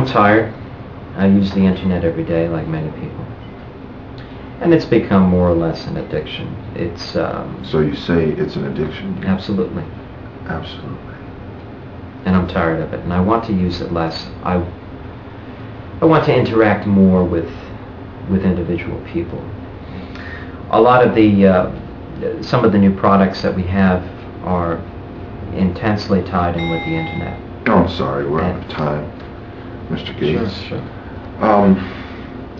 I'm tired. I use the internet every day, like many people, and it's become more or less an addiction. It's um, So you say it's an addiction? absolutely, Absolutely. and I'm tired of it, and I want to use it less. I I want to interact more with with individual people. A lot of the uh, some of the new products that we have are intensely tied in with the internet. Oh, I'm sorry, we're out of time, Mr. Gates. sure. Um,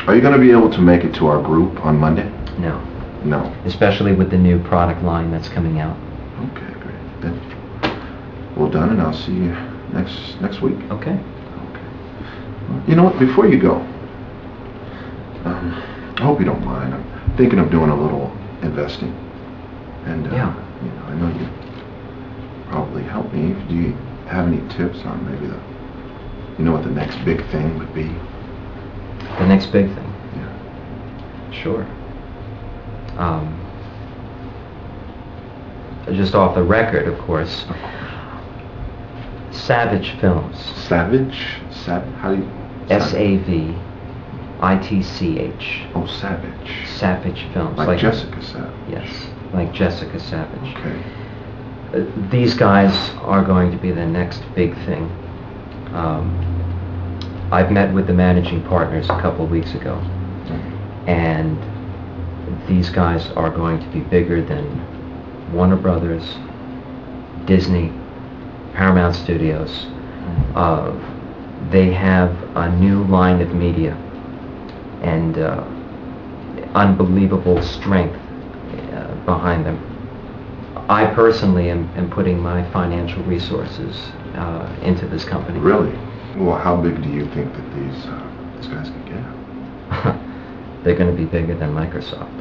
are you going to be able to make it to our group on Monday? No, No. especially with the new product line that's coming out. Okay, great. Then, well done, and I'll see you next next week. Okay. Okay. You know what? Before you go, um, I hope you don't mind. I'm thinking of doing a little investing, and uh, Yeah. you know, I know you probably help me. Do you have any tips on maybe the, you know, what the next big thing would be? The next big thing. Yeah. Sure. Um, just off the record, of course. Savitch Films. Savage? Sav? How do you? S A V I T C H. Oh, Savitch. Savitch Films. Like, Jessica Savitch. Yes, like Jessica Savitch. Okay. Uh, these guys are going to be the next big thing. Um, I've met with the managing partners a couple of weeks ago, and these guys are going to be bigger than Warner Brothers, Disney, Paramount Studios. Uh, they have a new line of media and uh, unbelievable strength uh, behind them. I personally am, am putting my financial resources uh, into this company. Really? Well, how big do you think that these uh, these guys can get? They're going to be bigger than Microsoft.